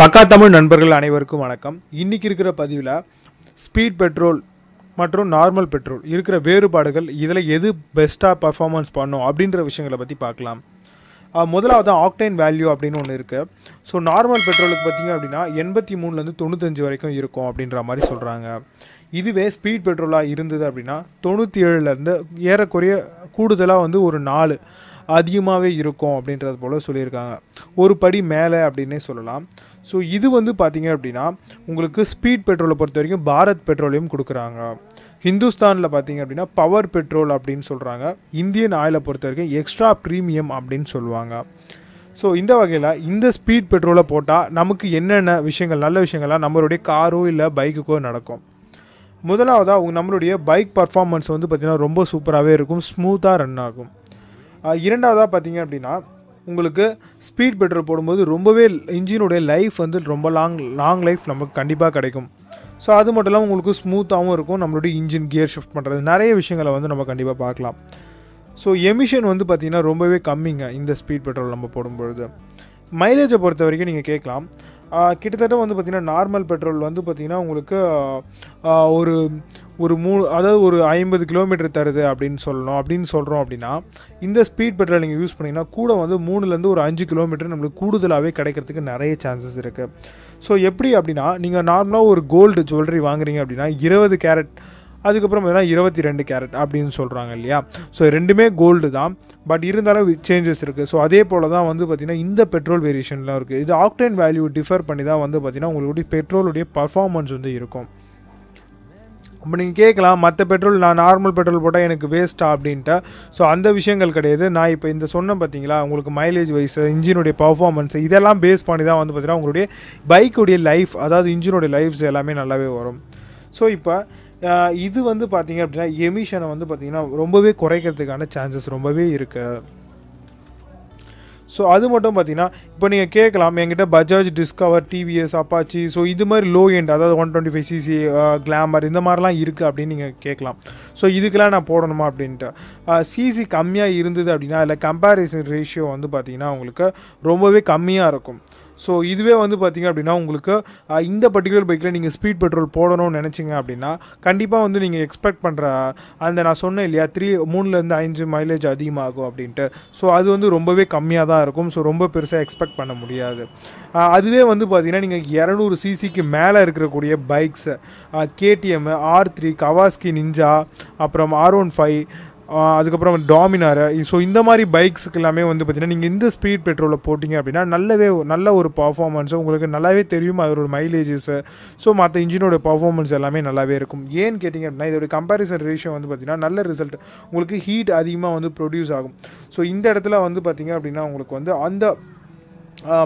பக்கா தமிழ் நண்பர்கள் அனைவருக்கும் வணக்கம். இன்னைக்கு இருக்கிற பதிவில் ஸ்பீட் பெட்ரோல் மற்றும் நார்மல் பெட்ரோல் இருக்கிற வேறுபாடுகள் இதில் எது பெஸ்ட்டாக பர்ஃபார்மன்ஸ் பண்ணும் அப்படின்ற விஷயங்களை பற்றி பார்க்கலாம். முதலாவது ஆக்டைன் வேல்யூ அப்படின்னு ஒன்று இருக்குது ஸோ நார்மல் பெட்ரோலுக்கு பார்த்தீங்க அப்படின்னா எண்பத்தி மூணுலேருந்து தொண்ணூத்தஞ்சு வரைக்கும் இருக்கும் அப்படின்ற மாதிரி சொல்கிறாங்க இதுவே ஸ்பீட் பெட்ரோலாக இருந்தது அப்படின்னா தொண்ணூற்றி ஏழுலேருந்து ஏறக்குறைய கூடுதலாக வந்து ஒரு நாலு. அதிகமாகவே இருக்கும் அப்படின்றது போல் சொல்லியிருக்காங்க. ஒரு படி மேலே அப்படின்னே சொல்லலாம். ஸோ இது வந்து பார்த்திங்க அப்படின்னா உங்களுக்கு ஸ்பீட் பெட்ரோலை பொறுத்த வரைக்கும் பாரத் பெட்ரோலியம் கொடுக்குறாங்க. ஹிந்துஸ்தானில் பார்த்தீங்க அப்படின்னா பவர் பெட்ரோல் அப்படின்னு சொல்கிறாங்க இந்தியன் ஆயிலை பொறுத்த வரைக்கும் எக்ஸ்ட்ரா ப்ரீமியம் அப்படின்னு சொல்லுவாங்க. ஸோ இந்த வகையில் இந்த ஸ்பீட் பெட்ரோலை போட்டால் நமக்கு என்னென்ன விஷயங்கள் நல்ல விஷயங்கள்லாம் நம்மளுடைய காரோ இல்லை பைக்குக்கோ நடக்கும். முதலாவதாக அவங்க நம்மளுடைய பைக் பர்ஃபார்மன்ஸ் வந்து பார்த்திங்கன்னா ரொம்ப சூப்பராகவே இருக்கும் ஸ்மூத்தாக ரன் ஆகும். இரண்டாவதாக பார்த்தீங்க அப்படின்னா உங்களுக்கு ஸ்பீட் பெட்ரோல் போடும்போது ரொம்பவே இன்ஜினுடைய லைஃப் வந்து ரொம்ப லாங் லாங் லைஃப் நமக்கு கண்டிப்பாக கிடைக்கும். ஸோ அது மட்டும் இல்லாமல் உங்களுக்கு ஸ்மூத்தாகவும் இருக்கும். நம்மளுடைய இன்ஜின் கியர் ஷிஃப்ட் பண்ணுறது நிறைய விஷயங்களை வந்து நம்ம கண்டிப்பாக பார்க்கலாம். ஸோ எமிஷன் வந்து பார்த்திங்கன்னா ரொம்பவே கம்மிங்க இந்த ஸ்பீட் பெட்ரோல் நம்ம போடும்பொழுது. மைலேஜை பொறுத்த வரைக்கும் நீங்கள் கேட்கலாம். கிட்டத்தட்ட வந்து பார்த்திங்கன்னா நார்மல் பெட்ரோல் வந்து பார்த்திங்கன்னா உங்களுக்கு ஒரு ஒரு மூணு அதாவது ஒரு ஐம்பது கிலோமீட்டர் தருது அப்படின்னு சொல்லணும். அப்படின்னு சொல்கிறோம் அப்படின்னா இந்த ஸ்பீட் பெட்ரோல் நீங்கள் யூஸ் பண்ணிங்கன்னா கூட வந்து மூணுலேருந்து ஒரு அஞ்சு கிலோமீட்டர் நம்மளுக்கு கூடுதலாகவே கிடைக்கிறதுக்கு நிறைய சான்சஸ் இருக்குது ஸோ எப்படி அப்படின்னா நீங்கள் நார்மலாக ஒரு கோல்டு ஜுவல்லரி வாங்குறீங்க அப்படின்னா இருபது கேரட் அதுக்கப்புறம் பார்த்தீங்கன்னா இருபத்தி ரெண்டு கேரட் அப்படின்னு சொல்கிறாங்க இல்லையா? ஸோ ரெண்டுமே கோல்டு தான். பட் இருந்தாலும் சேஞ்சஸ் இருக்குது ஸோ அதே போல் தான் வந்து பார்த்திங்கன்னா இந்த பெட்ரோல் வேரியேஷன்லாம் இருக்குது இது ஆக்டைன் வேல்யூ டிஃபர் பண்ணி தான் வந்து பார்த்திங்கன்னா உங்களுடைய பெட்ரோலுடைய பர்ஃபார்மன்ஸ் வந்து இருக்கும். அப்போ நீங்கள் கேட்கலாம் மற்ற பெட்ரோல் நான் நார்மல் பெட்ரோல் போட்டால் எனக்கு வேஸ்ட்டா அப்படின்ட்டு. ஸோ அந்த விஷயங்கள் கிடையாது. நான் இப்போ இந்த சொன்னேன் பார்த்தீங்களா உங்களுக்கு மைலேஜ் வைஸ் இன்ஜினுடைய பர்ஃபார்மன்ஸ் இதெல்லாம் பேஸ் பண்ணி தான் வந்து பார்த்தீங்கன்னா உங்களுடைய பைக்குடைய லைஃப் அதாவது இன்ஜினுடைய லைஃப்ஸ் எல்லாமே நல்லாவே வரும். ஸோ இப்போ இது வந்து பார்த்தீங்க அப்படின்னா எமிஷனை வந்து பார்த்தீங்கன்னா ரொம்பவே குறைக்கிறதுக்கான சான்சஸ் ரொம்பவே இருக்குது ஸோ அது மட்டும் பார்த்தீங்கன்னா இப்போ நீங்கள் கேட்கலாம் என்கிட்ட Bajaj Discover TVS Apache so இது மாதிரி லோ எண்ட் அதாவது one twenty five CC Glamour இந்த மாதிரிலாம் இருக்குது அப்படின்னு நீங்கள் கேட்கலாம். ஸோ இதுக்கெல்லாம் நான் போடணுமா அப்படின்ட்டு. சிசி கம்மியாக இருந்தது அப்படின்னா இல்லை கம்பேரிசன் ரேஷியோ வந்து பார்த்தீங்கன்னா உங்களுக்கு ரொம்பவே கம்மியாக இருக்கும். ஸோ இதுவே வந்து பார்த்திங்க அப்படின்னா உங்களுக்கு இந்த பர்டிகுலர் பைக்கில் நீங்கள் ஸ்பீட் பெட்ரோல் போடணும்னு நினச்சிங்க அப்படின்னா கண்டிப்பாக வந்து நீங்கள் எக்ஸ்பெக்ட் பண்ணுற அந்த நான் சொன்னேன் இல்லையா த்ரீ மூணுலேருந்து அஞ்சு மைலேஜ் அதிகமாகும் அப்படின்ட்டு. ஸோ அது வந்து ரொம்பவே கம்மியாக தான் இருக்கும். ஸோ ரொம்ப பெருசாக எக்ஸ்பெக்ட் பண்ண முடியாது. அதுவே வந்து பார்த்திங்கன்னா நீங்கள் இரநூறு சிசிக்கு மேலே இருக்கக்கூடிய bikes KTM R three Kawasaki Ninja அப்புறம் ஆர் ஒன் ஃபைவ் அதுக்கப்புறம் டாமினார். ஸோ இந்த மாதிரி பைக்ஸுக்கு எல்லாமே வந்து பார்த்தீங்கன்னா நீங்கள் இந்த ஸ்பீட் பெட்ரோலில் போட்டிங்க அப்படின்னா நல்லாவே நல்ல ஒரு பர்ஃபார்மன்ஸு உங்களுக்கு நல்லாவே தெரியும் அதோட மைலேஜஸ்ஸு ஸோ மற்ற இன்ஜினோட பர்ஃபார்மன்ஸ் எல்லாமே நல்லாவே இருக்கும். ஏன்னு கேட்டிங்க அப்படின்னா இதோட கம்பேரிசன் ரேஷியோ வந்து பார்த்தீங்கன்னா நல்ல ரிசல்ட் உங்களுக்கு ஹீட் அதிகமாக வந்து ப்ரொடியூஸ் ஆகும். ஸோ இந்த இடத்துல வந்து பார்த்தீங்க அப்படின்னா உங்களுக்கு வந்து அந்த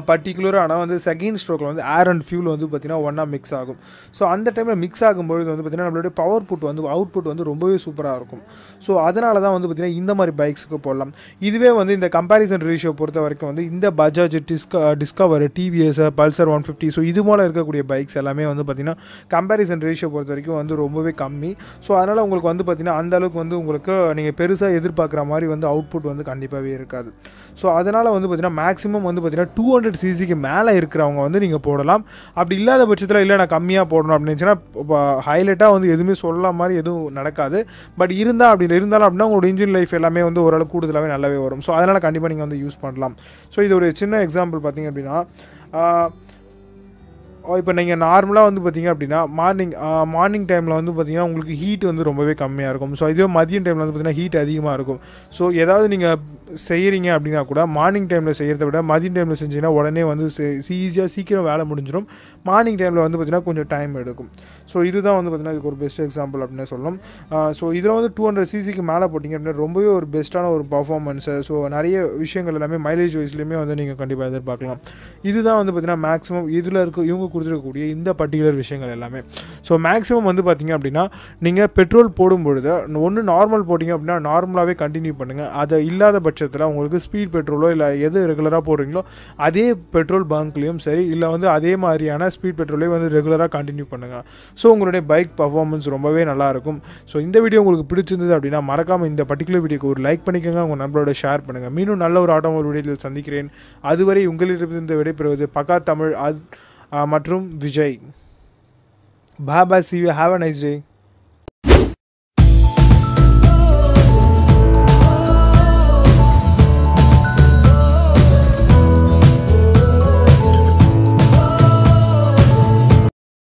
பர்டிகுலராக ஆனால் வந்து செகண்ட் ஸ்ட்ரோக்கில் வந்து ஏர் அண்ட் ஃபியூல் வந்து பார்த்திங்கன்னா ஒன்றா மிக்ஸ் ஆகும். ஸோ அந்த டைமில் மிக்ஸ் ஆகும்பொழுது வந்து பார்த்திங்கன்னா நம்மளுடைய பவர் புட் வந்து அவுட்புட் வந்து ரொம்பவே சூப்பராக இருக்கும். ஸோ அதனால தான் வந்து பார்த்திங்கன்னா இந்த மாதிரி பைக்ஸுக்கு போடலாம். இதுவே வந்து இந்த கம்பேரிசன் ரேஷியோ பொறுத்த வரைக்கும் வந்து இந்த Bajaj டிஸ்க Discover TVS Pulsar one fifty so இது மூலம் இருக்கக்கூடிய பைக்ஸ் எல்லாமே வந்து பார்த்திங்கன்னா கம்பேரிசன் ரேஷியோ பொறுத்த வரைக்கும் வந்து ரொம்பவே கம்மி. ஸோ அதனால் உங்களுக்கு வந்து பார்த்திங்கன்னா அந்த அளவுக்கு வந்து உங்களுக்கு நீங்கள் பெருசாக எதிர்பார்க்குற மாதிரி வந்து அவுட்புட் வந்து கண்டிப்பாகவே இருக்காது. ஸோ அதனால் வந்து பார்த்திங்கன்னா மேக்ஸிமம் வந்து பார்த்திங்கன்னா டூ டூ ஹண்ட்ரட் சிசிக்கு மேலே இருக்கிறவங்க வந்து நீங்கள் போடலாம். அப்படி இல்லாத பட்சத்தில் இல்லை நான் கம்மியாக போடணும் அப்படின்னு இருந்துச்சுன்னா ஹைலைட்டாக வந்து எதுவுமே சொல்ல மாதிரி எதுவும் நடக்காது. பட் இருந்தால் அப்படி இருந்தாலும் அப்படின்னா உங்களோட இன்ஜின் லைஃப் எல்லாமே வந்து ஓரளவு கூடுதலாகவே நல்லாவே வரும். ஸோ அதனால் கண்டிப்பாக நீங்கள் வந்து யூஸ் பண்ணலாம். ஸோ இது ஒரு சின்ன எக்ஸாம்பிள் பார்த்தீங்க அப்படின்னா இப்போ நீங்கள் நார்மலாக வந்து பார்த்தீங்க அப்படின்னா மார்னிங் மார்னிங் டைமில் வந்து பார்த்தீங்கன்னா உங்களுக்கு ஹீட் வந்து ரொம்பவே கம்மியாக இருக்கும். ஸோ இதுவே மதியம் டைமில் வந்து பார்த்திங்கன்னா ஹீட் அதிகமாக இருக்கும். ஸோ ஏதாவது நீங்கள் செய்கிறீங்க அப்படின்னா கூட மார்னிங் டைமில் செய்கிறத விட மதியம் டைமில் செஞ்சீங்கன்னா உடனே வந்து ஈஸியாக சீக்கிரம் வேலை முடிஞ்சிடும் மார்னிங் டைமில் வந்து பார்த்தீங்கன்னா கொஞ்சம் டைம் எடுக்கும். ஸோ இதுதான் வந்து பார்த்தீங்கன்னா இதுக்கு ஒரு பெஸ்ட் எக்ஸாம்பிள் அப்படின்னு சொல்லணும் ஸோ இதில் வந்து டூ ஹண்ட்ரட் சிசிக்கு மேலே போட்டிங்க அப்படின்னா ரொம்பவே ஒரு பெஸ்ட்டான ஒரு பர்ஃபார்மன்ஸு ஸோ நிறைய விஷயங்கள் எல்லாமே மைலேஜ் வைஸ்லேயுமே வந்து நீங்கள் கண்டிப்பாக எதிர்பார்க்கலாம். இதுதான் வந்து பார்த்தீங்கன்னா மேக்ஸிமம் இதில் இருக்க இவங்க கொடுத்துருக்கக்கூடிய இந்த பர்டிகுலர் விஷயங்கள் எல்லாமே. ஸோ மேக்ஸிமம் வந்து பார்த்தீங்க அப்படின்னா நீங்கள் பெட்ரோல் போடும் பொழுது ஒன்று நார்மல் போட்டிங்க அப்படின்னா நார்மலாகவே கண்டினியூ பண்ணுங்கள் அதை இல்லாத பட்சத்தில் உங்களுக்கு ஸ்பீட் பெட்ரோலோ இல்லை எது ரெகுலராக போடுறீங்களோ அதே பெட்ரோல் பங்க்லேயும் சரி இல்லை வந்து அதே மாதிரியான ஸ்பீட் பெட்ரோலே வந்து ரெகுலராக கண்டினியூ பண்ணுங்கள் ஸோ உங்களுடைய பைக் பர்ஃபார்மன்ஸ் ரொம்பவே நல்லாயிருக்கும். ஸோ இந்த வீடியோ உங்களுக்கு பிடிச்சிருந்தது அப்படின்னா மறக்காமல் இந்த பர்டிகுலர் வீடியோக்கு ஒரு லைக் பண்ணிக்கோங்க. உங்கள் நண்பரோட ஷேர் பண்ணுங்கள் மீண்டும் நல்ல ஒரு ஆட்டோமொபைல் வீடியோவில் சந்திக்கிறேன். அதுவரை உங்களிடமிருந்து விடைபெறுவது பக்கா தமிழ் அது மற்றும் Vijay Baba see you have a nice day